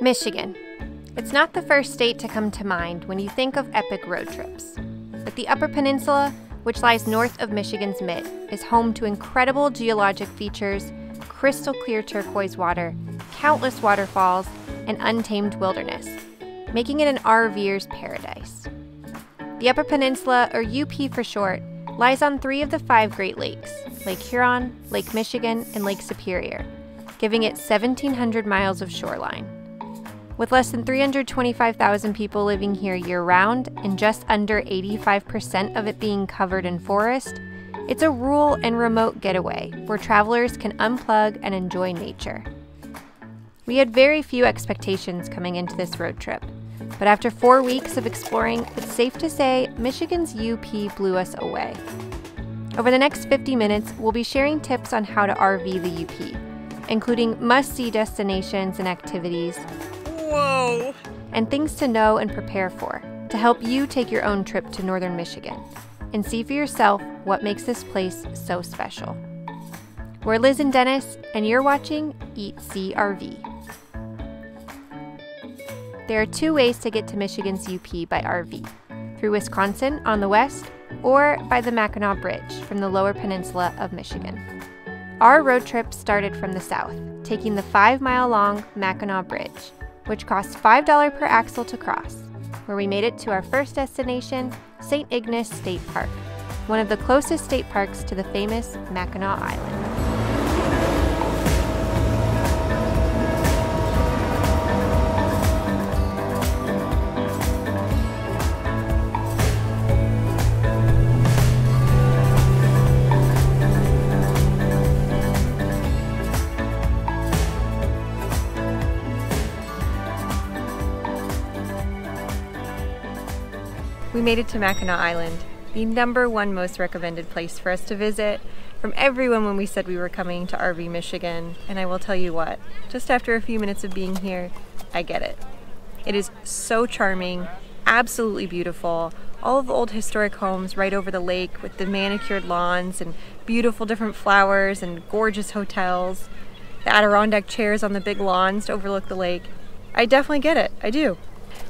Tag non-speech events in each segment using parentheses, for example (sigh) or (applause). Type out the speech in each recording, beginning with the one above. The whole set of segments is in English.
Michigan. It's not the first state to come to mind when you think of epic road trips. But the Upper Peninsula, which lies north of Michigan's mid, is home to incredible geologic features, crystal clear turquoise water, countless waterfalls, and untamed wilderness, making it an RVer's paradise. The Upper Peninsula, or UP for short, lies on three of the five Great Lakes Lake Huron, Lake Michigan, and Lake Superior, giving it 1,700 miles of shoreline. With less than 325,000 people living here year round and just under 85% of it being covered in forest, it's a rural and remote getaway where travelers can unplug and enjoy nature. We had very few expectations coming into this road trip, but after four weeks of exploring, it's safe to say Michigan's UP blew us away. Over the next 50 minutes, we'll be sharing tips on how to RV the UP, including must see destinations and activities, Whoa! and things to know and prepare for to help you take your own trip to northern Michigan and see for yourself what makes this place so special. We're Liz and Dennis, and you're watching Eat See RV. There are two ways to get to Michigan's UP by RV through Wisconsin on the west or by the Mackinac Bridge from the lower peninsula of Michigan. Our road trip started from the south, taking the five mile long Mackinac Bridge, which costs $5 per axle to cross, where we made it to our first destination, St. Ignace State Park, one of the closest state parks to the famous Mackinac Island. Made it to Mackinac Island, the number one most recommended place for us to visit from everyone when we said we were coming to RV Michigan. And I will tell you what, just after a few minutes of being here, I get it. It is so charming, absolutely beautiful. All of the old historic homes right over the lake with the manicured lawns and beautiful different flowers and gorgeous hotels. The Adirondack chairs on the big lawns to overlook the lake. I definitely get it. I do.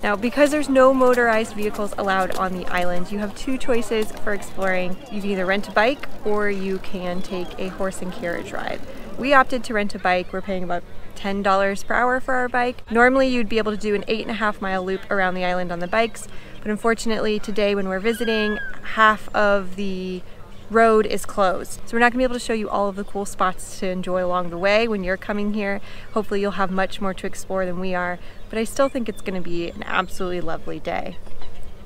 Now, because there's no motorized vehicles allowed on the island, you have two choices for exploring. You can either rent a bike or you can take a horse and carriage ride. We opted to rent a bike. We're paying about $10 per hour for our bike. Normally, you'd be able to do an eight and a half mile loop around the island on the bikes, but unfortunately, today when we're visiting, half of the road is closed. So we're not gonna be able to show you all of the cool spots to enjoy along the way when you're coming here. Hopefully you'll have much more to explore than we are, but I still think it's gonna be an absolutely lovely day.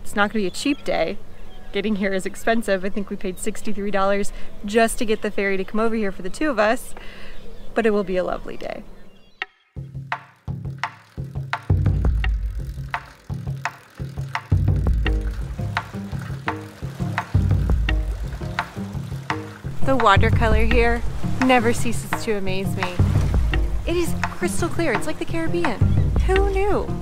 It's not gonna be a cheap day. Getting here is expensive. I think we paid $63 just to get the ferry to come over here for the two of us, but it will be a lovely day. The watercolor here never ceases to amaze me. It is crystal clear. It's like the Caribbean. Who knew?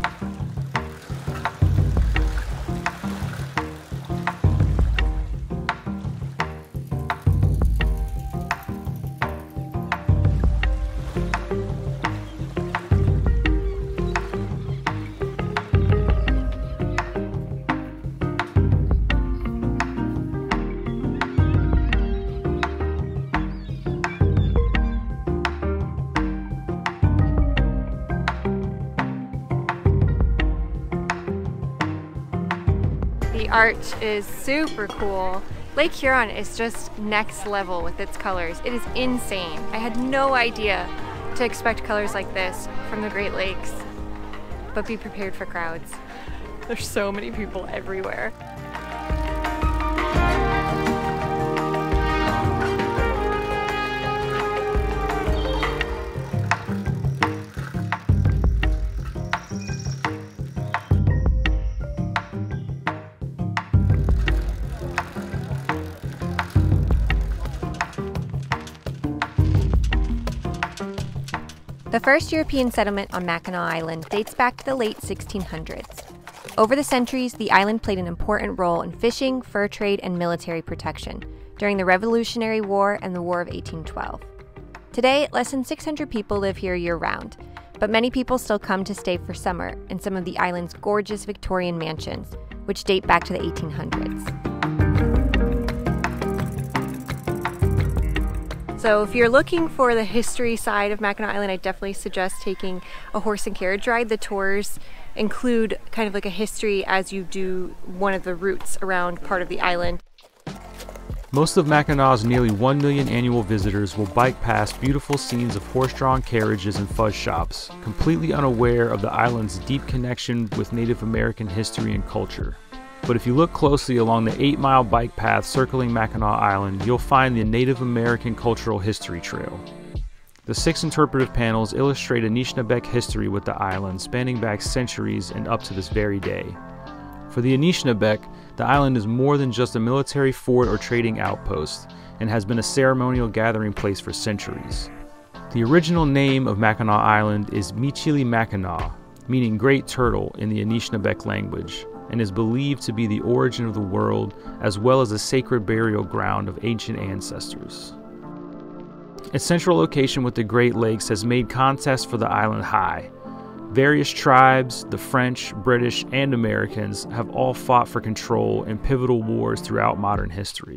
Art is super cool. Lake Huron is just next level with its colors. It is insane. I had no idea to expect colors like this from the Great Lakes, but be prepared for crowds. There's so many people everywhere. The first European settlement on Mackinac Island dates back to the late 1600s. Over the centuries, the island played an important role in fishing, fur trade, and military protection during the Revolutionary War and the War of 1812. Today, less than 600 people live here year round, but many people still come to stay for summer in some of the island's gorgeous Victorian mansions, which date back to the 1800s. So if you're looking for the history side of Mackinac Island, I definitely suggest taking a horse and carriage ride. The tours include kind of like a history as you do one of the routes around part of the island. Most of Mackinac's nearly 1 million annual visitors will bike past beautiful scenes of horse-drawn carriages and fuzz shops, completely unaware of the island's deep connection with Native American history and culture. But if you look closely along the 8 mile bike path circling Mackinac Island, you'll find the Native American Cultural History Trail. The six interpretive panels illustrate Anishinaabeg history with the island spanning back centuries and up to this very day. For the Anishinaabeg, the island is more than just a military fort or trading outpost and has been a ceremonial gathering place for centuries. The original name of Mackinac Island is Michili Michilimackinac, meaning great turtle in the Anishinaabeg language and is believed to be the origin of the world as well as a sacred burial ground of ancient ancestors. Its central location with the Great Lakes has made contests for the island high. Various tribes, the French, British, and Americans, have all fought for control in pivotal wars throughout modern history.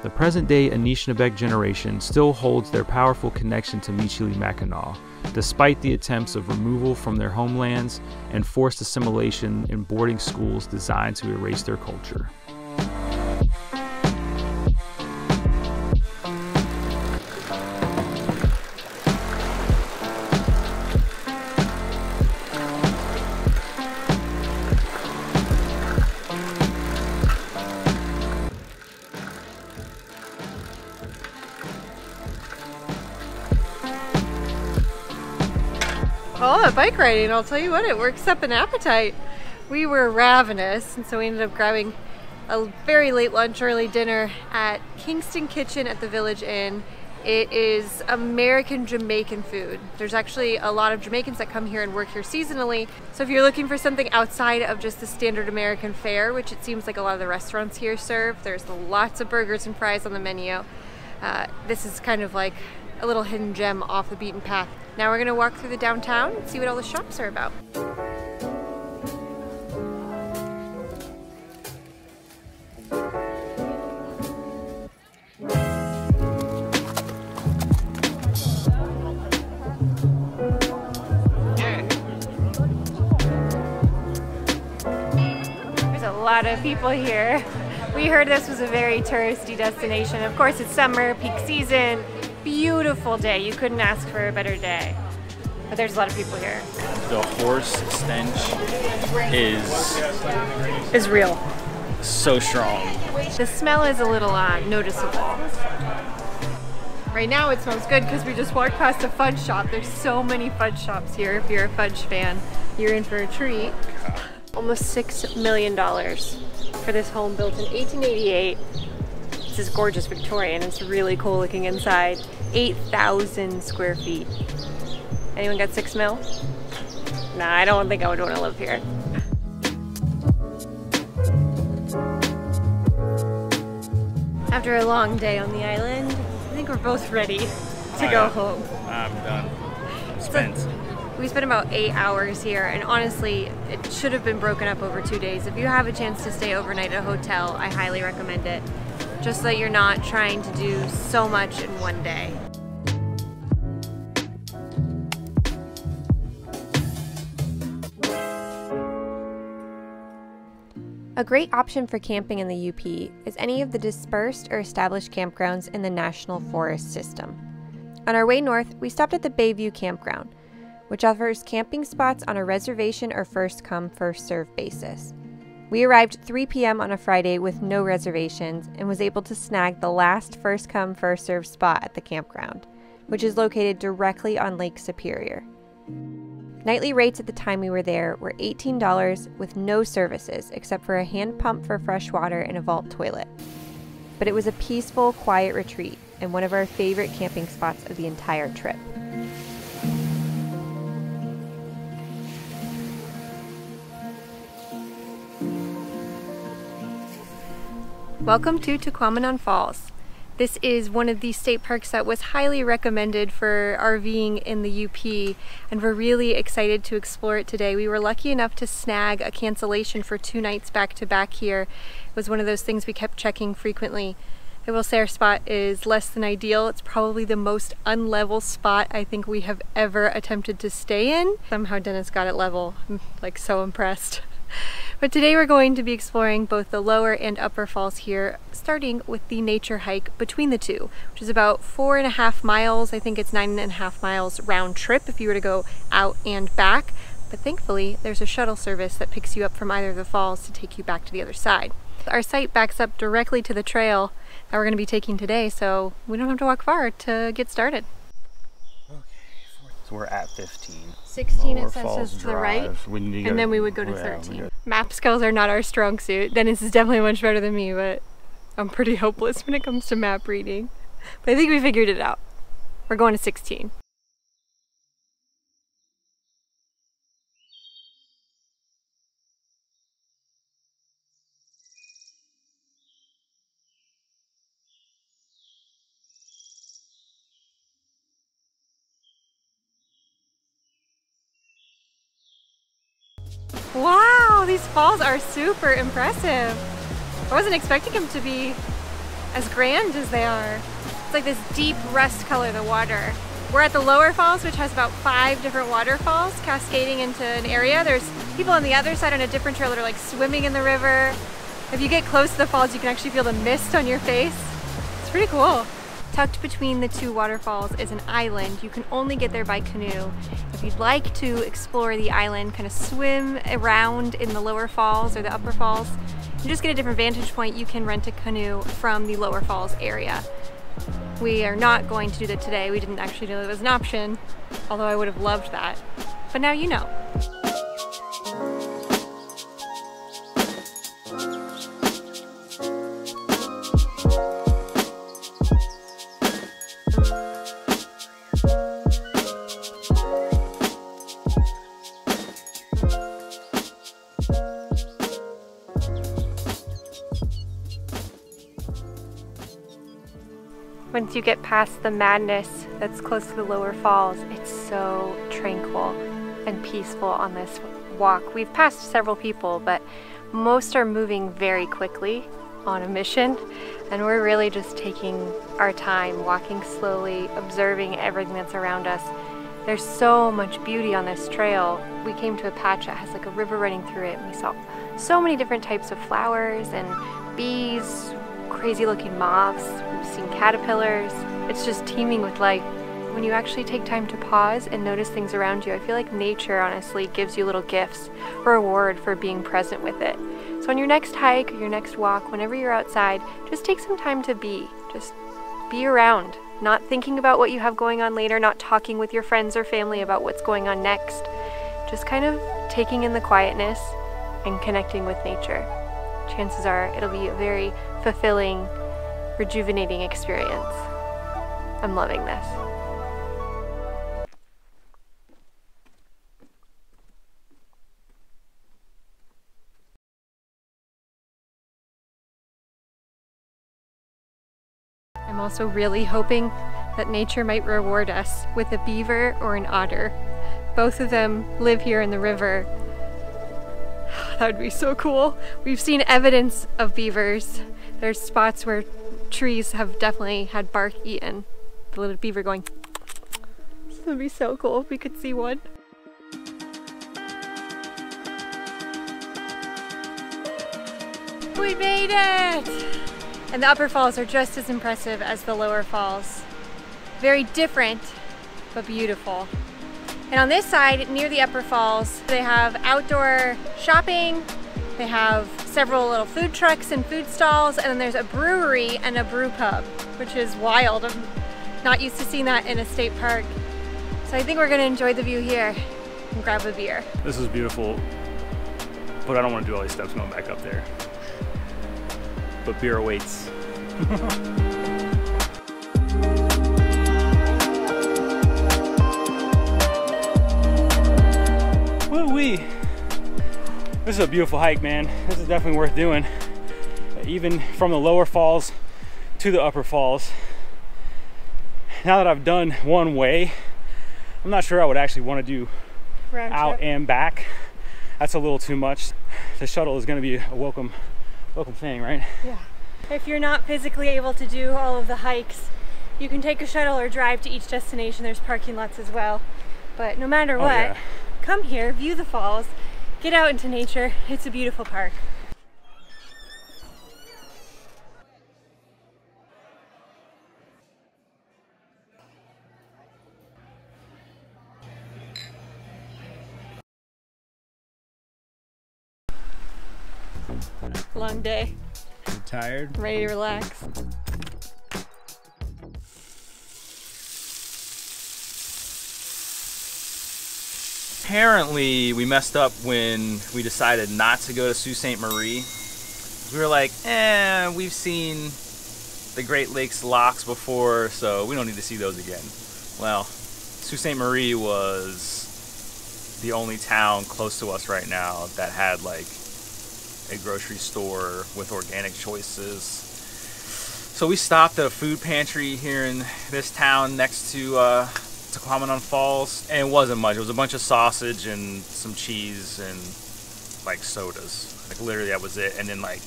The present day Anishinaabeg generation still holds their powerful connection to Michilimackinac, despite the attempts of removal from their homelands and forced assimilation in boarding schools designed to erase their culture. Riding, I'll tell you what, it works up an appetite. We were ravenous, and so we ended up grabbing a very late lunch, early dinner at Kingston Kitchen at the Village Inn. It is American Jamaican food. There's actually a lot of Jamaicans that come here and work here seasonally. So if you're looking for something outside of just the standard American fare, which it seems like a lot of the restaurants here serve, there's lots of burgers and fries on the menu. Uh, this is kind of like a little hidden gem off the beaten path. Now we're gonna walk through the downtown and see what all the shops are about. There's a lot of people here. We heard this was a very touristy destination. Of course, it's summer, peak season, beautiful day. You couldn't ask for a better day. But there's a lot of people here. The horse stench is Is real. so strong. The smell is a little uh, noticeable. Right now it smells good because we just walked past a fudge shop. There's so many fudge shops here. If you're a fudge fan, you're in for a treat. Almost six million dollars for this home built in 1888. This is gorgeous Victorian. It's really cool looking inside. 8,000 square feet. Anyone got six mil? Nah, I don't think I would want to live here. After a long day on the island, I think we're both ready to Oh, go yeah. home. I'm done. Spent. We spent about eight hours here, and honestly, it should have been broken up over two days. If you have a chance to stay overnight at a hotel, I highly recommend it. Just so that you're not trying to do so much in one day. A great option for camping in the UP is any of the dispersed or established campgrounds in the National Forest System. On our way north, we stopped at the Bayview Campground, which offers camping spots on a reservation or first come, first served basis. We arrived 3 p.m. on a Friday with no reservations and was able to snag the last first come, first served spot at the campground, which is located directly on Lake Superior. Nightly rates at the time we were there were $18 with no services except for a hand pump for fresh water and a vault toilet. But it was a peaceful, quiet retreat and one of our favorite camping spots of the entire trip. Welcome to Tahquamenon Falls. This is one of the state parks that was highly recommended for RVing in the UP and we're really excited to explore it today. We were lucky enough to snag a cancellation for two nights back to back here. It was one of those things we kept checking frequently. I will say our spot is less than ideal. It's probably the most unlevel spot I think we have ever attempted to stay in. Somehow Dennis got it level. I'm like so impressed. (laughs) (laughs) But today we're going to be exploring both the lower and upper falls here, starting with the nature hike between the two, which is about four and a half miles. I think it's nine and a half miles round trip if you were to go out and back. But thankfully, there's a shuttle service that picks you up from either of the falls to take you back to the other side. Our site backs up directly to the trail that we're going to be taking today, so we don't have to walk far to get started. Okay, So we're at 15. 16 Lower it says Falls is to the right. Drive. We need to and then we would go to 13. Map skills are not our strong suit. Dennis is definitely much better than me, but I'm pretty (laughs) hopeless when it comes to map reading. But I think we figured it out. We're going to 16. Wow, these falls are super impressive. I wasn't expecting them to be as grand as they are. It's like this deep rust color, the water. We're at the lower falls, which has about five different waterfalls cascading into an area. There's people on the other side on a different trail that are like swimming in the river. If you get close to the falls, you can actually feel the mist on your face. It's pretty cool. Tucked between the two waterfalls is an island. You can only get there by canoe. If you'd like to explore the island, kind of swim around in the lower falls or the upper falls, and just get a different vantage point, you can rent a canoe from the lower falls area. We are not going to do that today. We didn't actually know it was an option, although I would have loved that. But now you know. Get past the madness that's close to the lower falls, it's so tranquil and peaceful on this walk. We've passed several people, but most are moving very quickly on a mission, and we're really just taking our time, walking slowly, observing everything that's around us. There's so much beauty on this trail. We came to a patch that has like a river running through it, and we saw so many different types of flowers and bees, crazy looking moths, we've seen caterpillars. It's just teeming with life. When you actually take time to pause and notice things around you, I feel like nature honestly gives you little gifts, reward for being present with it. So on your next hike or your next walk, whenever you're outside, just take some time to be. Just be around, not thinking about what you have going on later, not talking with your friends or family about what's going on next. Just kind of taking in the quietness and connecting with nature. Chances are it'll be a very fulfilling, rejuvenating experience. I'm loving this. I'm also really hoping that nature might reward us with a beaver or an otter. Both of them live here in the river. (sighs) That would be so cool. We've seen evidence of beavers. There's spots where trees have definitely had bark eaten. The little beaver going. This would be so cool if we could see one. We made it! And the upper falls are just as impressive as the lower falls. Very different, but beautiful. And on this side, near the upper falls, they have outdoor shopping, they have several little food trucks and food stalls, and then there's a brewery and a brew pub, which is wild. I'm not used to seeing that in a state park. So I think we're gonna enjoy the view here and grab a beer. This is beautiful, but I don't want to do all these steps going back up there. But beer awaits. (laughs) Woo wee! This is a beautiful hike, man. This is definitely worth doing. Even from the lower falls to the upper falls. Now that I've done one way, I'm not sure I would actually want to do Round out trip. and back. That's a little too much. The shuttle is going to be a welcome, welcome thing, right? Yeah. If you're not physically able to do all of the hikes, you can take a shuttle or drive to each destination. There's parking lots as well. But no matter Oh, what, yeah. come here, view the falls, get out into nature. It's a beautiful park. Long day, tired? ready to relax. Apparently, we messed up when we decided not to go to Sault Ste. Marie. We were like, eh, we've seen the Great Lakes locks before, so we don't need to see those again. Well, Sault Ste. Marie was the only town close to us right now that had like a grocery store with organic choices. So we stopped at a food pantry here in this town next to uh, Tahquamenon Falls, and it wasn't much. It was a bunch of sausage and some cheese and like sodas. Like literally that was it, and then like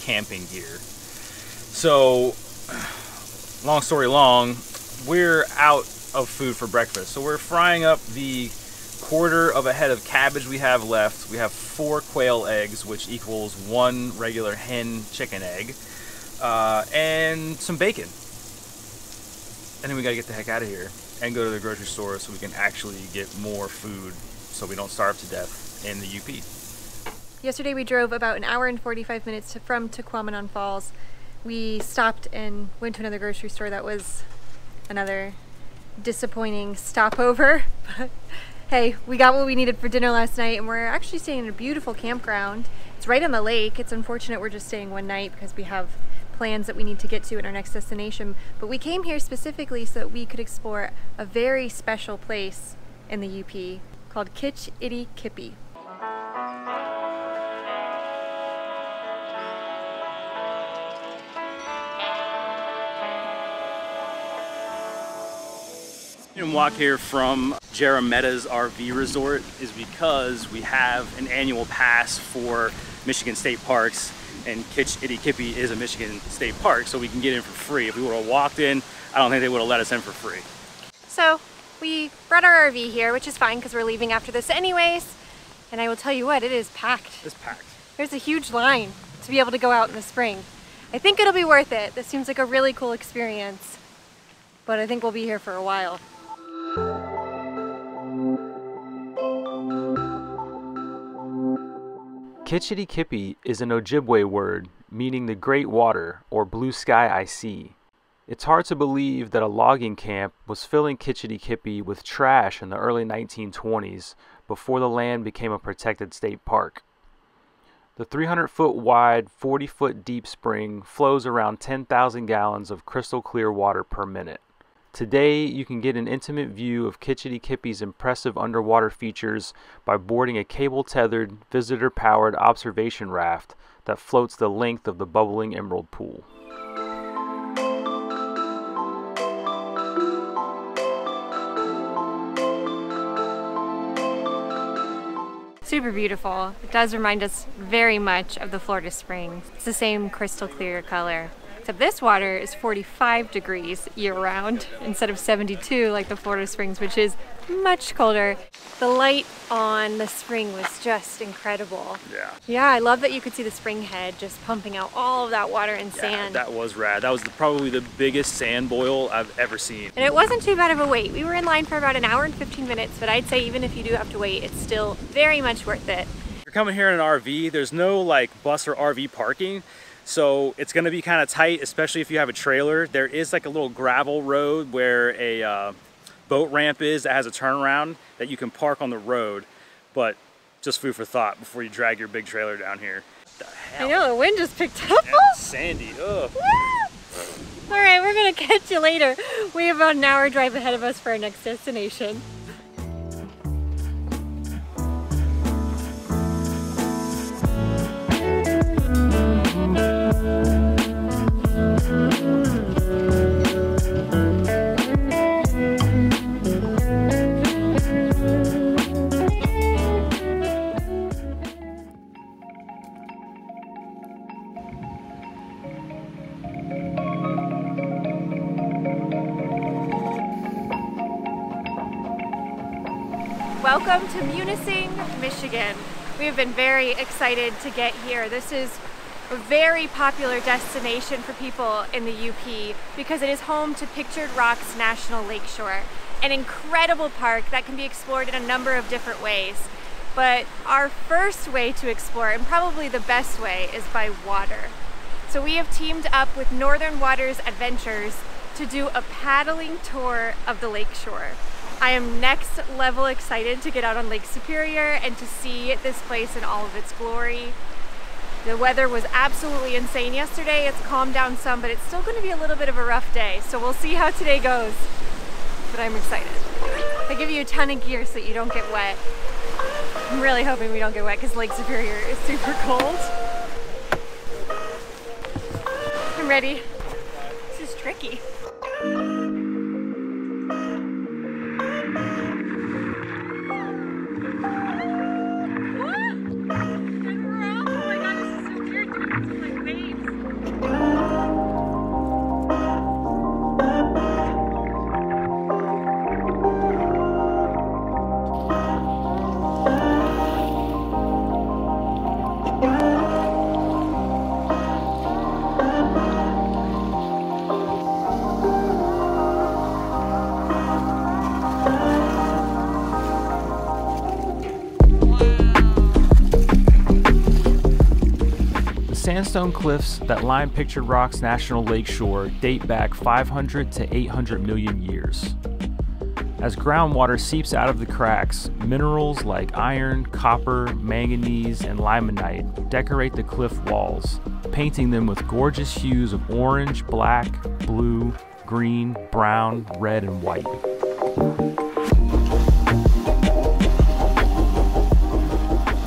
camping gear. So, (sighs) long story long, we're out of food for breakfast. So we're frying up the quarter of a head of cabbage we have left. We have four quail eggs, which equals one regular hen chicken egg, uh, and some bacon. And then we gotta get the heck out of here and go to the grocery store so we can actually get more food so we don't starve to death in the UP. Yesterday we drove about an hour and 45 minutes from Tahquamenon Falls. We stopped and went to another grocery store that was another disappointing stopover. (laughs) But hey, we got what we needed for dinner last night and we're actually staying in a beautiful campground. It's right on the lake. It's unfortunate we're just staying one night because we have plans that we need to get to in our next destination. But we came here specifically so that we could explore a very special place in the UP called Kitch Itty Kippy. And walk here from Jarametta's RV Resort is because we have an annual pass for Michigan State Parks, and Kitch-iti-kipi is a Michigan State Park, so we can get in for free. If we would have walked in, I don't think they would have let us in for free. So we brought our RV here, which is fine because we're leaving after this anyways. And I will tell you what, it is packed. It's packed. There's a huge line to be able to go out in the spring. I think it'll be worth it. This seems like a really cool experience. But I think we'll be here for a while. Kitch-iti-kipi is an Ojibwe word meaning the great water or blue sky I see. It's hard to believe that a logging camp was filling Kitch-iti-kipi with trash in the early 1920s before the land became a protected state park. The 300 foot wide, 40 foot deep spring flows around 10,000 gallons of crystal clear water per minute. Today, you can get an intimate view of Kitch-iti-kipi's impressive underwater features by boarding a cable tethered, visitor powered observation raft that floats the length of the bubbling emerald pool. Super beautiful. It does remind us very much of the Florida Springs. It's the same crystal clear color. Except this water is 45 degrees year round instead of 72 like the Florida Springs, which is much colder. The light on the spring was just incredible. Yeah. Yeah, I love that you could see the spring head just pumping out all of that water and Yeah, sand. that was rad. That was the, probably the biggest sand boil I've ever seen. And it wasn't too bad of a wait. We were in line for about an hour and 15 minutes, but I'd say even if you do have to wait, it's still very much worth it. you're coming here in an RV, there's no like bus or RV parking. So it's gonna be kind of tight, especially if you have a trailer. There is like a little gravel road where a uh, boat ramp is that has a turnaround that you can park on the road. But just food for thought before you drag your big trailer down here. The hell? I know, the wind just picked up. Sandy, ugh. All right, we're gonna catch you later. We have about an hour drive ahead of us for our next destination. Welcome to Munising, Michigan. We have been very excited to get here. This is a very popular destination for people in the UP because it is home to Pictured Rocks National Lakeshore, an incredible park that can be explored in a number of different ways. But our first way to explore, and probably the best way, is by water. So we have teamed up with Northern Waters Adventures to do a paddling tour of the lakeshore. I am next level excited to get out on Lake Superior and to see this place in all of its glory. The weather was absolutely insane yesterday. It's calmed down some, but it's still going to be a little bit of a rough day. So we'll see how today goes. But I'm excited. I give you a ton of gear so that you don't get wet. I'm really hoping we don't get wet because Lake Superior is super cold. I'm ready. This is tricky. Sandstone cliffs that line Pictured Rocks National Lakeshore date back 500 to 800 million years. As groundwater seeps out of the cracks, minerals like iron, copper, manganese, and limonite decorate the cliff walls, painting them with gorgeous hues of orange, black, blue, green, brown, red, and white.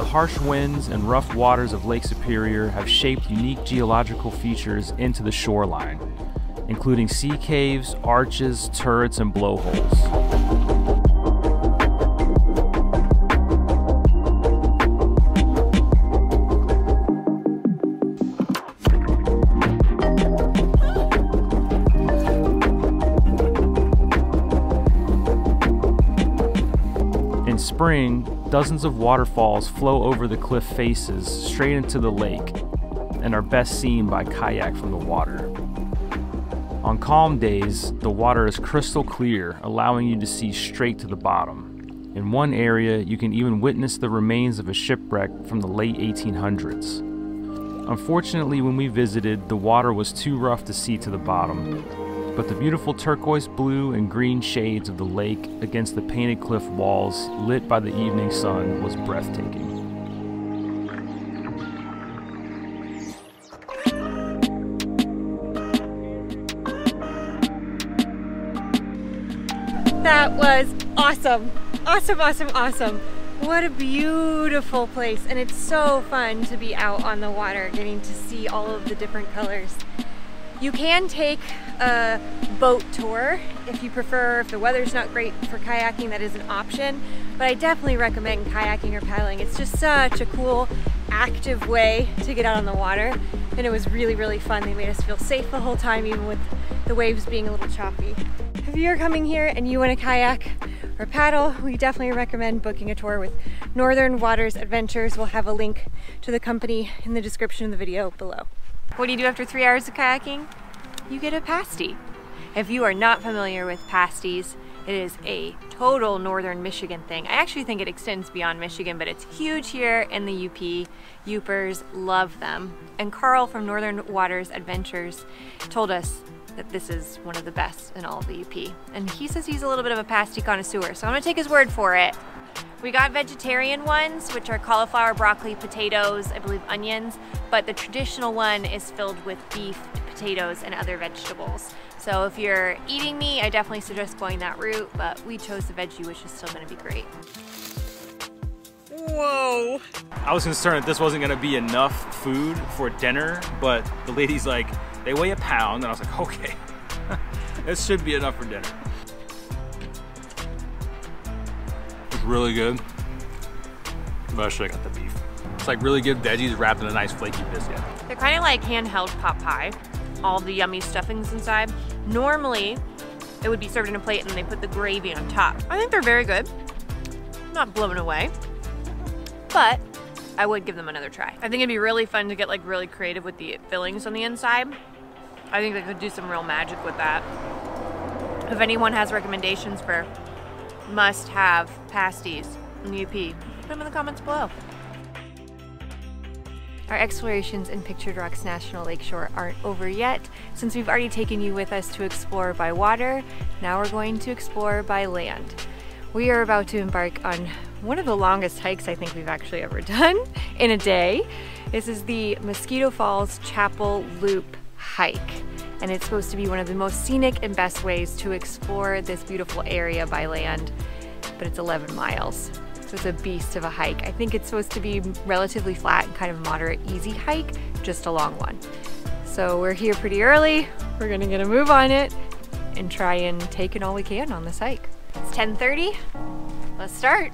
Harsh winds and rough waters of Lake Superior have shaped unique geological features into the shoreline, including sea caves, arches, turrets, and blowholes. Spring, Dozens of waterfalls flow over the cliff faces straight into the lake and are best seen by kayak from the water. On calm days, the water is crystal clear, allowing you to see straight to the bottom. In one area, you can even witness the remains of a shipwreck from the late 1800s. Unfortunately, when we visited, the water was too rough to see to the bottom, but the beautiful turquoise blue and green shades of the lake against the painted cliff walls, lit by the evening sun, was breathtaking. That was awesome. Awesome, awesome, awesome. What a beautiful place. And it's so fun to be out on the water, getting to see all of the different colors. You can take a boat tour if you prefer, if the weather's not great for kayaking, that is an option. But I definitely recommend kayaking or paddling. It's just such a cool, active way to get out on the water. And it was really, really fun. They made us feel safe the whole time, even with the waves being a little choppy. If you're coming here and you want to kayak or paddle, we definitely recommend booking a tour with Northern Waters Adventures. We'll have a link to the company in the description of the video below. What do you do after three hours of kayaking? You get a pasty. If you are not familiar with pasties, it is a total northern Michigan thing. I actually think it extends beyond Michigan, but it's huge here in the UP. Yoopers love them. And Carl from Northern Waters Adventures told us that this is one of the best in all of the UP. And he says he's a little bit of a pasty connoisseur, so I'm gonna take his word for it. We got vegetarian ones, which are cauliflower, broccoli, potatoes, I believe onions, but the traditional one is filled with beef, potatoes, and other vegetables. So if you're eating meat, I definitely suggest going that route, but we chose the veggie, which is still gonna be great. Whoa! I was concerned that this wasn't gonna be enough food for dinner, but the lady's like, they weigh a pound, and I was like, okay, (laughs) this should be enough for dinner. Really good. But I should have got the beef. It's like really good veggies wrapped in a nice flaky biscuit. They're kind of like handheld pot pie. All the yummy stuffings inside. Normally, it would be served in a plate and they put the gravy on top. I think they're very good. not blown away, but I would give them another try. I think it'd be really fun to get like really creative with the fillings on the inside. I think they could do some real magic with that. If anyone has recommendations for must-have pasties in UP, put them in the comments below. Our explorations in Pictured Rocks National Lakeshore aren't over yet. Since we've already taken you with us to explore by water, now we're going to explore by land. We are about to embark on one of the longest hikes I think we've actually ever (laughs) done in a day. This is the Mosquito Falls Chapel Loop hike and it's supposed to be one of the most scenic and best ways to explore this beautiful area by land, but it's 11 miles. So it's a beast of a hike. I think it's supposed to be relatively flat and kind of moderate, easy hike, just a long one. So we're here pretty early. We're gonna get a move on it and try and take in all we can on this hike. It's 10.30, let's start.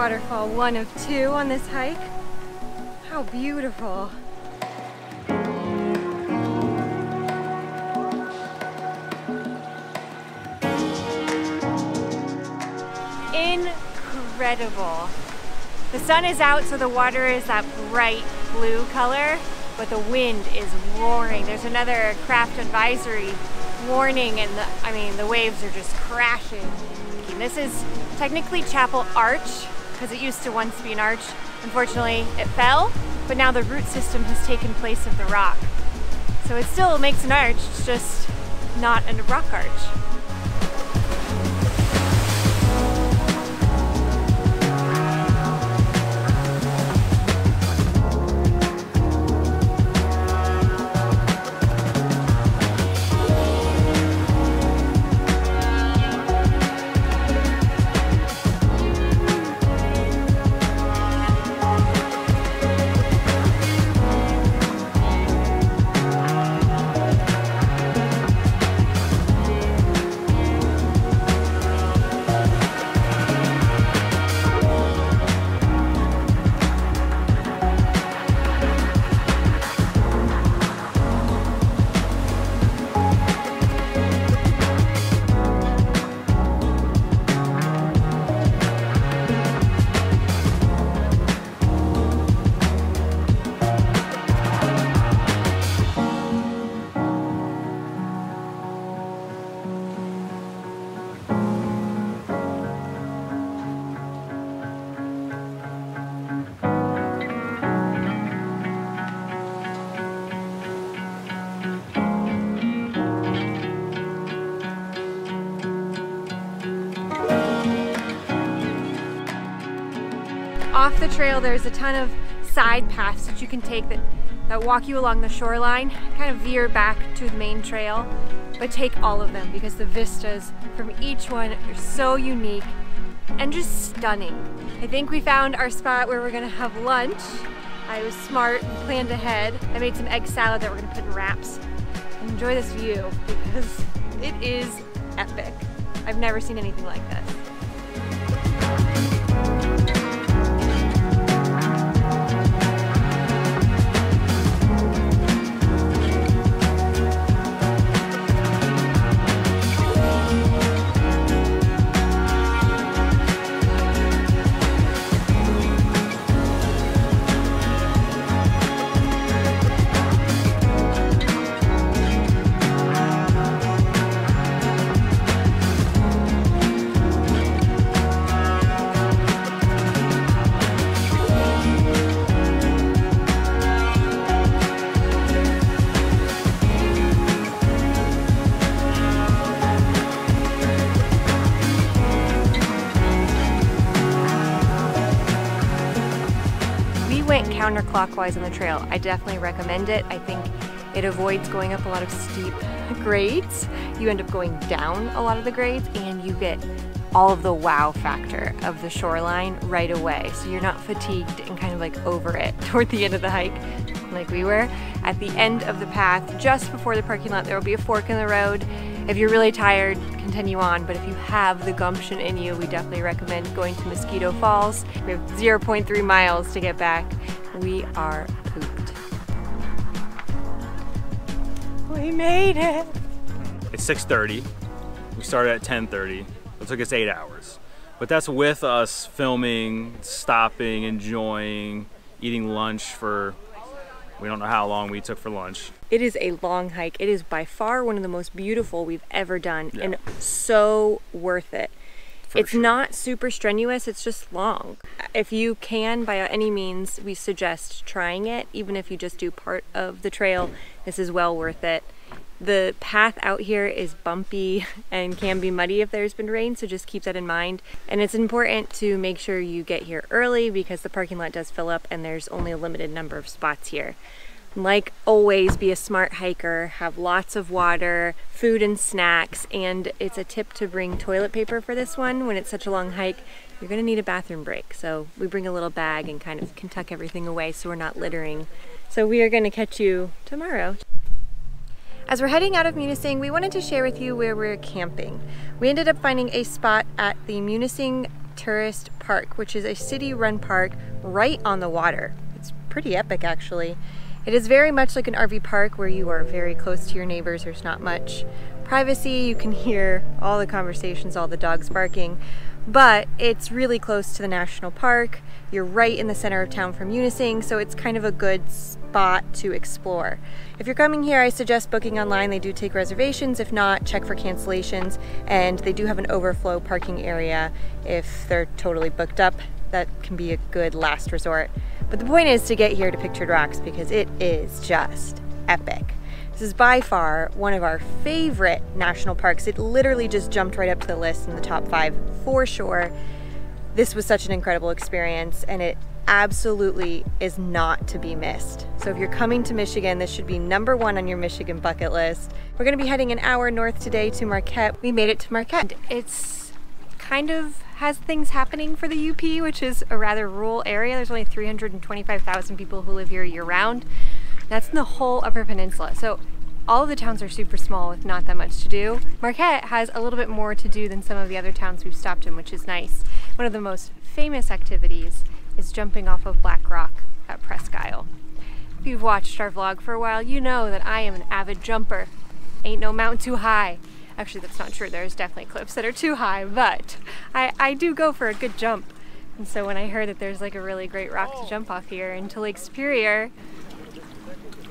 Waterfall one of two on this hike. How beautiful. Incredible. The sun is out so the water is that bright blue color, but the wind is roaring. There's another craft advisory warning and the, I mean the waves are just crashing. This is technically Chapel Arch, because it used to once be an arch. Unfortunately, it fell, but now the root system has taken place of the rock. So it still makes an arch, it's just not a rock arch. Trail there's a ton of side paths that you can take that, that walk you along the shoreline, kind of veer back to the main trail, but take all of them because the vistas from each one are so unique and just stunning. I think we found our spot where we're gonna have lunch. I was smart and planned ahead. I made some egg salad that we're gonna put in wraps. Enjoy this view because it is epic. I've never seen anything like this. Counterclockwise on the trail. I definitely recommend it. I think it avoids going up a lot of steep (laughs) grades. You end up going down a lot of the grades and you get all of the wow factor of the shoreline right away. So you're not fatigued and kind of like over it (laughs) toward the end of the hike like we were. At the end of the path, just before the parking lot, there will be a fork in the road. If you're really tired, continue on, but if you have the gumption in you, we definitely recommend going to Mosquito Falls. We have 0.3 miles to get back. We are pooped. We made it! Mm, it's 6.30. We started at 10.30. It took us eight hours. But that's with us filming, stopping, enjoying, eating lunch for, we don't know how long we took for lunch. It is a long hike. It is by far one of the most beautiful we've ever done Yeah. and so worth it. It's sure. not super strenuous, it's just long. If you can, by any means, we suggest trying it, even if you just do part of the trail. This is well worth it. The path out here is bumpy (laughs) and can be muddy if there's been rain, so just keep that in mind. And it's important to make sure you get here early because the parking lot does fill up and there's only a limited number of spots here. Like always, be a smart hiker, have lots of water, food and snacks, and it's a tip to bring toilet paper for this one. When it's such a long hike, you're gonna need a bathroom break. So we bring a little bag and kind of can tuck everything away so we're not littering. So we are gonna catch you tomorrow. As we're heading out of Munising, we wanted to share with you where we're camping. We ended up finding a spot at the Munising Tourist Park, which is a city-run park right on the water. It's pretty epic actually. It is very much like an RV park where you are very close to your neighbors. There's not much privacy. You can hear all the conversations, all the dogs barking, but it's really close to the national park. You're right in the center of town from Munising, so it's kind of a good spot to explore. If you're coming here, I suggest booking online. They do take reservations. If not, check for cancellations. And they do have an overflow parking area if they're totally booked up. That can be a good last resort. But the point is to get here to Pictured Rocks because it is just epic. This is by far one of our favorite national parks. It literally just jumped right up to the list in the top five for sure. This was such an incredible experience and it absolutely is not to be missed. So if you're coming to Michigan, this should be number one on your Michigan bucket list. We're gonna be heading an hour north today to Marquette. We made it to Marquette. It's kind of has things happening for the UP, which is a rather rural area. There's only 325,000 people who live here year round. That's in the whole Upper Peninsula. So all of the towns are super small with not that much to do. Marquette has a little bit more to do than some of the other towns we've stopped in, which is nice. One of the most famous activities is jumping off of Black Rock at Presque Isle. If you've watched our vlog for a while, you know that I am an avid jumper. Ain't no mountain too high. Actually, that's not true. There's definitely cliffs that are too high, but I, I do go for a good jump. And so when I heard that there's like a really great rock to jump off here into Lake Superior,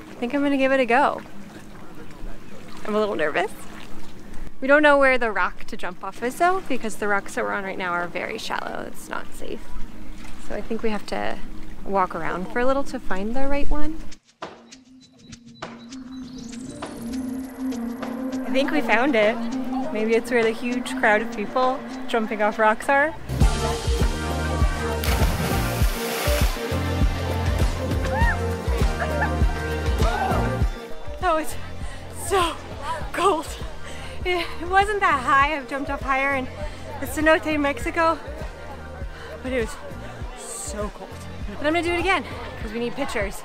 I think I'm gonna give it a go. I'm a little nervous. We don't know where the rock to jump off is though, because the rocks that we're on right now are very shallow. It's not safe. So I think we have to walk around for a little to find the right one. I think we found it. Maybe it's where the huge crowd of people jumping off rocks are. (laughs) That was so cold. It wasn't that high. I've jumped off higher in the cenote, in Mexico, but it was so cold. But I'm gonna do it again because we need pictures.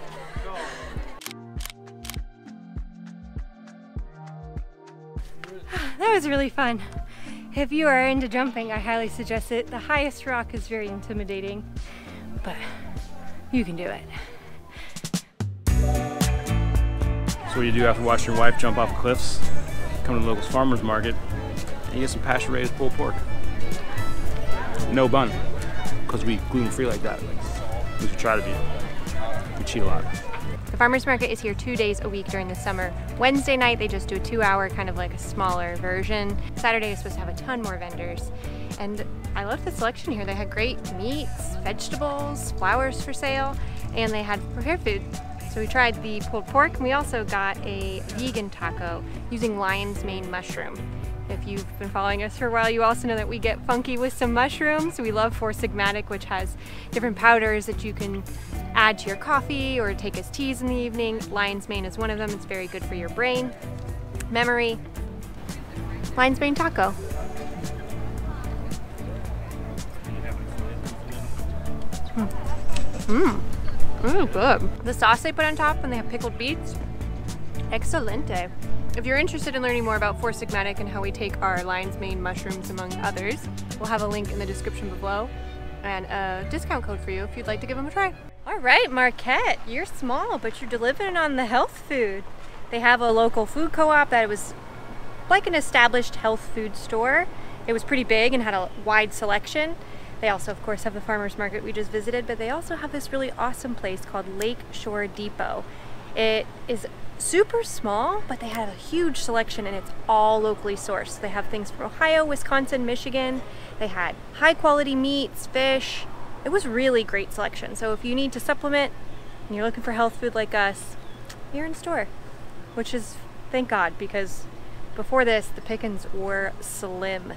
Was really fun. If you are into jumping, I highly suggest it. The highest rock is very intimidating, but you can do it. So what do you do after watching your wife jump off cliffs? Come to the local farmer's market and you get some pasture raised pulled pork. No bun, because we gluten free like that. At least we try to be. We cheat a lot. The farmers market is here two days a week during the summer. Wednesday night, they just do a two hour, kind of like a smaller version. Saturday is supposed to have a ton more vendors. And I loved the selection here. They had great meats, vegetables, flowers for sale, and they had prepared food. So we tried the pulled pork, and we also got a vegan taco using lion's mane mushroom. If you've been following us for a while, you also know that we get funky with some mushrooms. We love Four Sigmatic, which has different powders that you can add to your coffee or take as teas in the evening. Lion's mane is one of them. It's very good for your brain, memory. Lion's mane taco. Hmm. Mmm. Mmm, good. The sauce they put on top and they have pickled beets, excelente. If you're interested in learning more about Four Sigmatic and how we take our lion's mane mushrooms among others, we'll have a link in the description below and a discount code for you if you'd like to give them a try. All right, Marquette, you're small, but you're delivering on the health food. They have a local food co-op that was like an established health food store. It was pretty big and had a wide selection. They also, of course, have the farmer's market we just visited, but they also have this really awesome place called Lake Shore Depot. It is super small, but they have a huge selection and it's all locally sourced. They have things from Ohio, Wisconsin, Michigan. They had high quality meats, fish. It was really great selection. So if you need to supplement and you're looking for health food like us, you're in store, which is thank God because before this, the pickings were slim.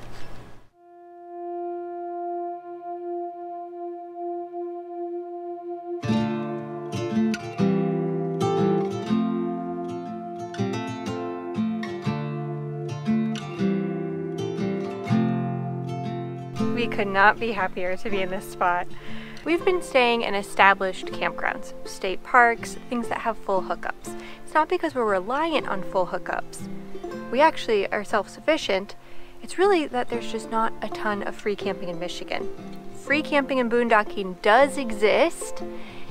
Could not be happier to be in this spot. We've been staying in established campgrounds, state parks, things that have full hookups. It's not because we're reliant on full hookups. We actually are self-sufficient. It's really that there's just not a ton of free camping in Michigan. Free camping and boondocking does exist.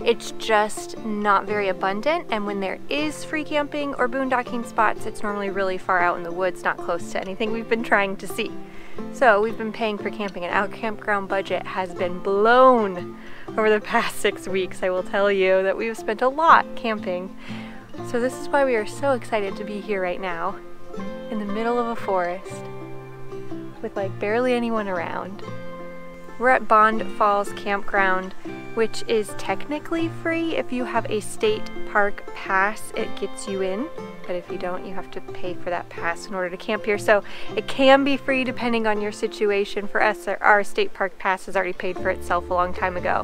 It's just not very abundant, and when there is free camping or boondocking spots, it's normally really far out in the woods, not close to anything we've been trying to see. So we've been paying for camping and our campground budget has been blown over the (laughs) past six weeks. I will tell you that we've spent a lot camping. So this is why we are so excited to be here right now in the middle of a forest with like barely anyone around. We're at Bond Falls Campground, which is technically free. If you have a state park pass, it gets you in. But if you don't, you have to pay for that pass in order to camp here. So it can be free depending on your situation. For us, our state park pass has already paid for itself a long time ago.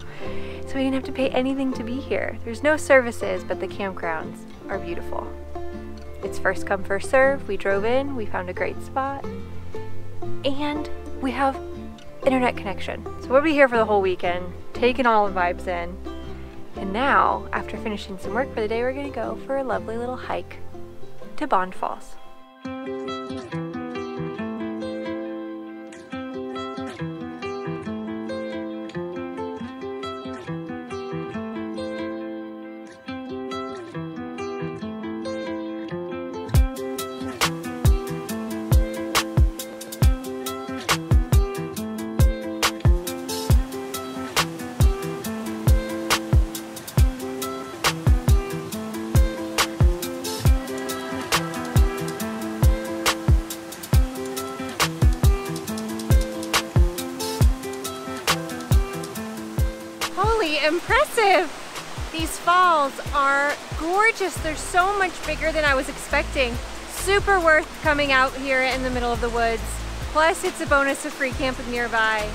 So we didn't have to pay anything to be here. There's no services, but the campgrounds are beautiful. It's first come, first serve. We drove in, we found a great spot, and we have internet connection. So we'll be here for the whole weekend, taking all the vibes in. And now, after finishing some work for the day, we're gonna go for a lovely little hike to Bond Falls. Are gorgeous. They're so much bigger than I was expecting. Super worth coming out here in the middle of the woods. Plus it's a bonus of free camping nearby.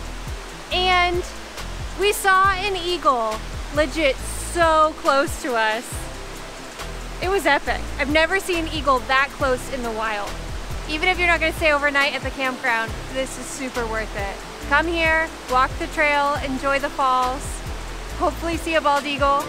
And we saw an eagle legit so close to us. It was epic. I've never seen an eagle that close in the wild. Even if you're not gonna stay overnight at the campground, this is super worth it. Come here, walk the trail, enjoy the falls, hopefully see a bald eagle.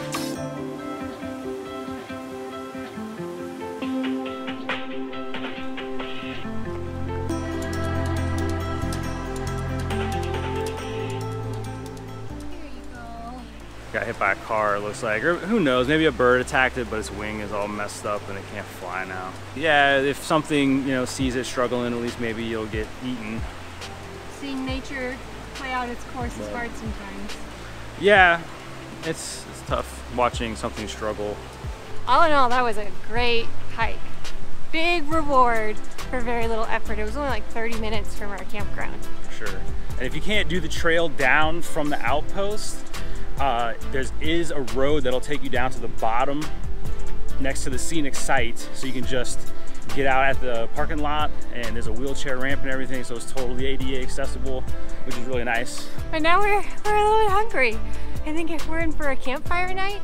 Got hit by a car, it looks like. Or who knows, maybe a bird attacked it, but its wing is all messed up and it can't fly now. Yeah, if something, you know, sees it struggling, at least maybe you'll get eaten. Seeing nature play out its course is hard sometimes. Yeah, it's, it's tough watching something struggle. All in all, that was a great hike. Big reward for very little effort. It was only like 30 minutes from our campground. Sure. And if you can't do the trail down from the outpost, uh, there is a road that'll take you down to the bottom next to the scenic site so you can just get out at the parking lot and there's a wheelchair ramp and everything so it's totally ADA accessible which is really nice. And now we're, we're a little bit hungry. I think if we're in for a campfire night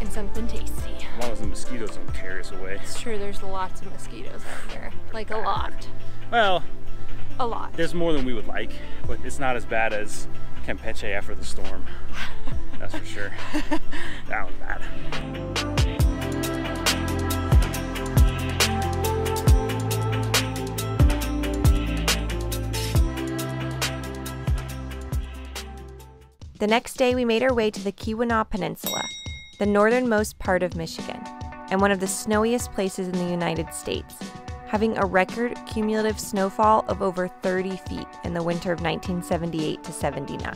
and something tasty. As long as the mosquitoes don't carry us away. It's true, there's lots of mosquitoes out here. Like a lot. Well, A lot. there's more than we would like, but it's not as bad as Campeche after the storm. That's for sure. (laughs) that was bad. The next day, we made our way to the Keweenaw Peninsula, the northernmost part of Michigan, and one of the snowiest places in the United States, having a record cumulative snowfall of over 30 feet in the winter of 1978 to 79.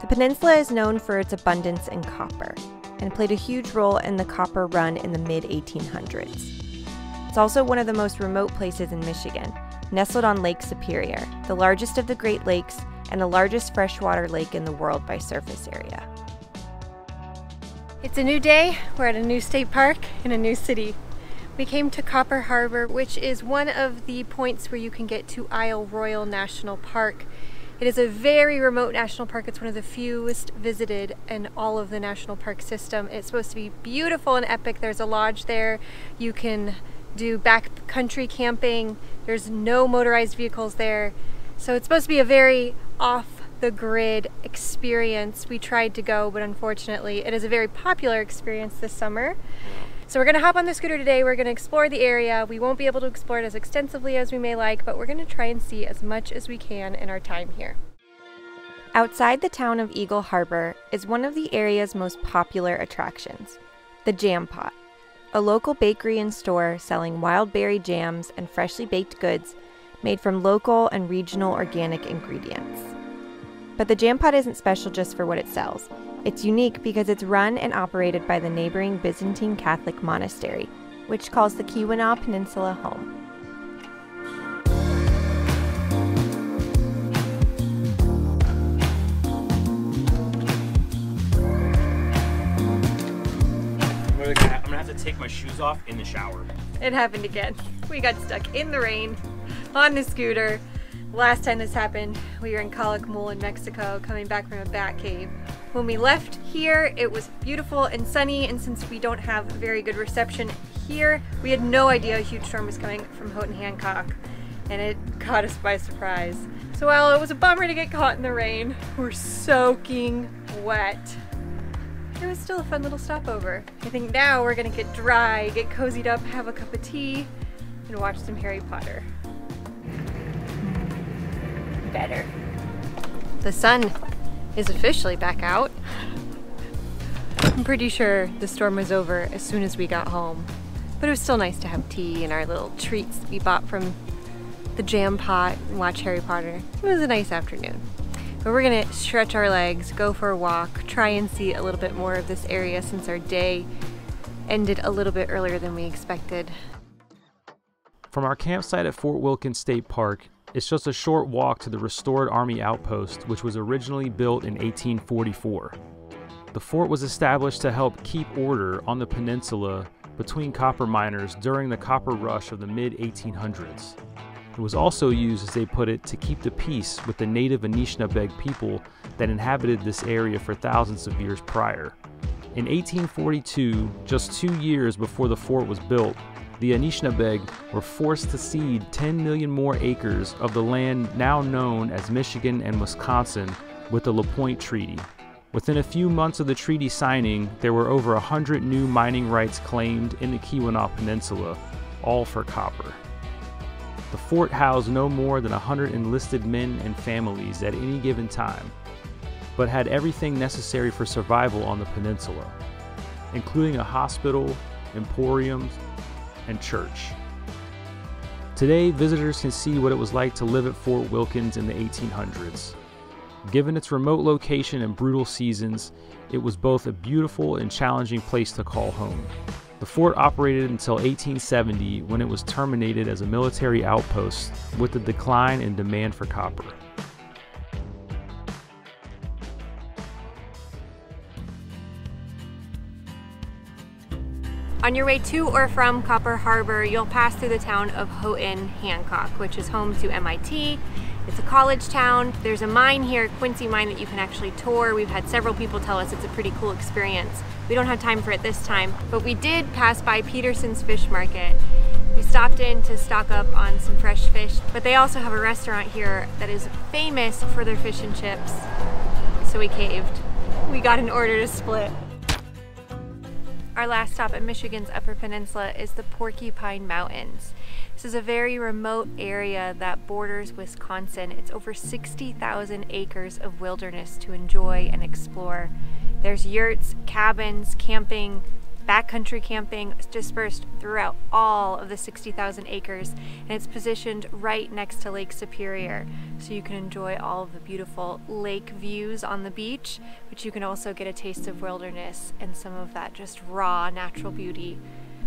The peninsula is known for its abundance in copper and played a huge role in the copper run in the mid 1800s. It's also one of the most remote places in Michigan, nestled on Lake Superior, the largest of the Great Lakes and the largest freshwater lake in the world by surface area. It's a new day. We're at a new state park in a new city. We came to Copper Harbor, which is one of the points where you can get to Isle Royale National Park. It is a very remote national park. It's one of the fewest visited in all of the national park system. It's supposed to be beautiful and epic. There's a lodge there. You can do backcountry camping. There's no motorized vehicles there. So it's supposed to be a very off the grid experience. We tried to go, but unfortunately, it is a very popular experience this summer. So we're gonna hop on the scooter today. We're gonna explore the area. We won't be able to explore it as extensively as we may like, but we're gonna try and see as much as we can in our time here. Outside the town of Eagle Harbor is one of the area's most popular attractions, the Jam Pot, a local bakery and store selling wild berry jams and freshly baked goods made from local and regional organic ingredients. But the Jam Pot isn't special just for what it sells. It's unique because it's run and operated by the neighboring Byzantine Catholic monastery, which calls the Keweenaw Peninsula home. I'm gonna have to take my shoes off in the shower. It happened again. We got stuck in the rain on the scooter. Last time this happened, we were in Calakmul in Mexico coming back from a bat cave. When we left here, it was beautiful and sunny, and since we don't have very good reception here, we had no idea a huge storm was coming from Houghton Hancock, and it caught us by surprise. So while it was a bummer to get caught in the rain, we're soaking wet. It was still a fun little stopover. I think now we're gonna get dry, get cozied up, have a cup of tea, and watch some Harry Potter. Better. The sun is officially back out. I'm pretty sure the storm was over as soon as we got home. But it was still nice to have tea and our little treats we bought from the jam pot and watch Harry Potter. It was a nice afternoon. But we're gonna stretch our legs, go for a walk, try and see a little bit more of this area since our day ended a little bit earlier than we expected. From our campsite at Fort Wilkins State Park, it's just a short walk to the restored Army outpost, which was originally built in 1844. The fort was established to help keep order on the peninsula between copper miners during the copper rush of the mid 1800s. It was also used, as they put it, to keep the peace with the native Anishinabeg people that inhabited this area for thousands of years prior. In 1842, just two years before the fort was built, the Anishinabeg were forced to cede 10 million more acres of the land now known as Michigan and Wisconsin with the LaPointe Treaty. Within a few months of the treaty signing, there were over 100 new mining rights claimed in the Keweenaw Peninsula, all for copper. The fort housed no more than 100 enlisted men and families at any given time, but had everything necessary for survival on the peninsula, including a hospital, emporiums, and church. Today, visitors can see what it was like to live at Fort Wilkins in the 1800s. Given its remote location and brutal seasons, it was both a beautiful and challenging place to call home. The fort operated until 1870 when it was terminated as a military outpost with the decline in demand for copper. On your way to or from Copper Harbor, you'll pass through the town of Houghton Hancock, which is home to MIT. It's a college town. There's a mine here, Quincy Mine, that you can actually tour. We've had several people tell us it's a pretty cool experience. We don't have time for it this time, but we did pass by Peterson's Fish Market. We stopped in to stock up on some fresh fish, but they also have a restaurant here that is famous for their fish and chips. So we caved. we got an order to split. Our last stop at Michigan's Upper Peninsula is the Porcupine Mountains. This is a very remote area that borders Wisconsin. It's over 60,000 acres of wilderness to enjoy and explore. There's yurts, cabins, camping, backcountry camping dispersed throughout all of the 60,000 acres and it's positioned right next to Lake Superior so you can enjoy all of the beautiful lake views on the beach but you can also get a taste of wilderness and some of that just raw natural beauty.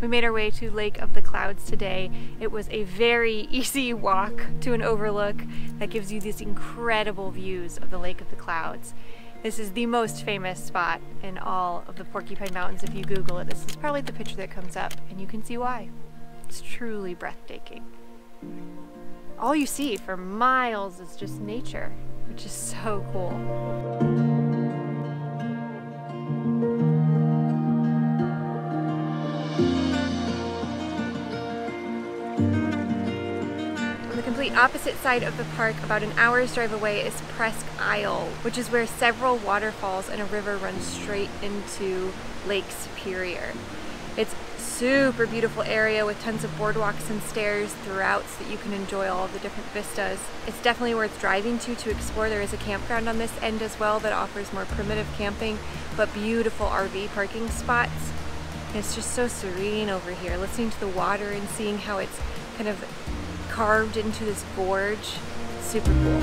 We made our way to Lake of the Clouds today. It was a very (laughs) easy walk to an overlook that gives you these incredible views of the Lake of the Clouds. This is the most famous spot in all of the Porcupine Mountains. If you Google it, this is probably the picture that comes up, and you can see why. It's truly breathtaking. All you see for miles is just nature, which is so cool. Complete opposite side of the park, about an hour's drive away, is Presque Isle, which is where several waterfalls and a river run straight into Lake Superior. It's super beautiful area with tons of boardwalks and stairs throughout so that you can enjoy all the different vistas. It's definitely worth driving to to explore. There is a campground on this end as well that offers more primitive camping but beautiful RV parking spots. it's just so serene over here, listening to the water and seeing how it's kind of carved into this gorge. Super cool.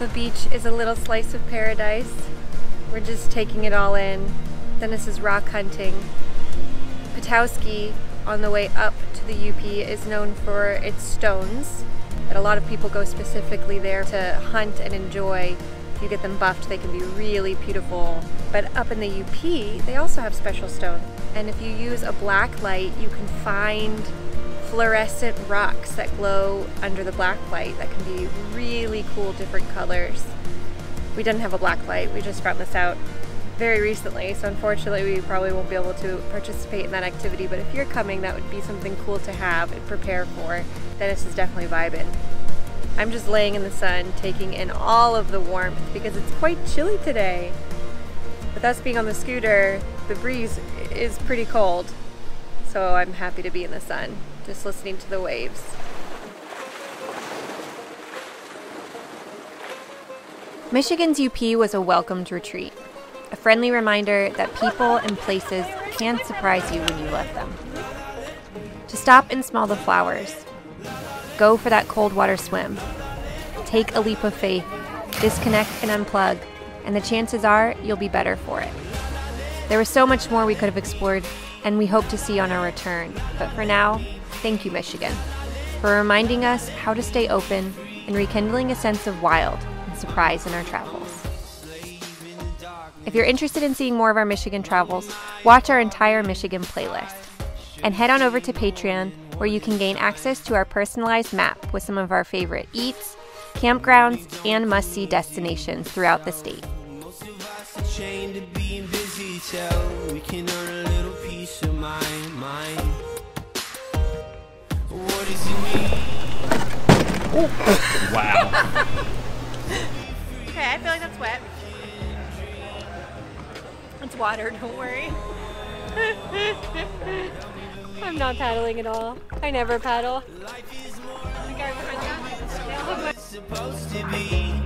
The beach is a little slice of paradise. We're just taking it all in. Dennis is rock hunting. Petoskey on the way up to the UP is known for its stones. That a lot of people go specifically there to hunt and enjoy. If you get them buffed, they can be really beautiful. But up in the UP, they also have special stones. And if you use a black light, you can find fluorescent rocks that glow under the black light that can be really cool different colors. We didn't have a black light, we just found this out very recently, so unfortunately we probably won't be able to participate in that activity, but if you're coming, that would be something cool to have and prepare for. Dennis is definitely vibing. I'm just laying in the sun, taking in all of the warmth because it's quite chilly today. With us being on the scooter, the breeze is pretty cold, so I'm happy to be in the sun, just listening to the waves. Michigan's UP was a welcomed retreat, a friendly reminder that people and places can surprise you when you let them. To stop and smell the flowers, go for that cold water swim, take a leap of faith, disconnect and unplug, and the chances are you'll be better for it. There was so much more we could have explored, and we hope to see on our return. But for now, thank you, Michigan, for reminding us how to stay open and rekindling a sense of wild surprise in our travels. If you're interested in seeing more of our Michigan travels, watch our entire Michigan playlist. And head on over to Patreon, where you can gain access to our personalized map with some of our favorite eats, campgrounds, and must see destinations throughout the state. wow. Okay, I feel like that's wet. It's water, don't worry. (laughs) I'm not paddling at all. I never paddle. The guy behind you.